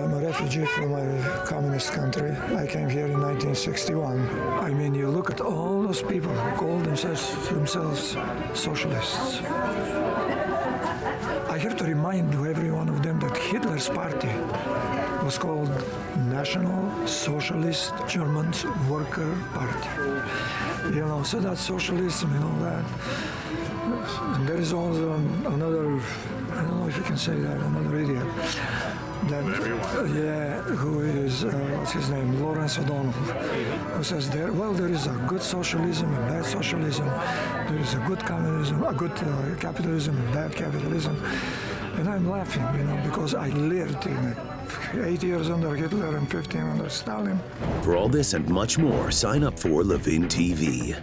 I'm a refugee from a communist country. I came here in 1961. I mean, you look at all those people who call themselves, themselves socialists. I have to remind every one of them that Hitler's party was called National Socialist German Worker Party. You know, so that's socialism and all that. And there is also another, I don't know if you can say that, another idiot. That, uh, yeah, who is, uh, what's his name, Lawrence O'Donnell, who says, there, well, there is a good socialism and bad socialism. There is a good communism, a good uh, capitalism and bad capitalism. And I'm laughing, you know, because I lived in it. Eight years under Hitler and 15 under Stalin. For all this and much more, sign up for Levin TV.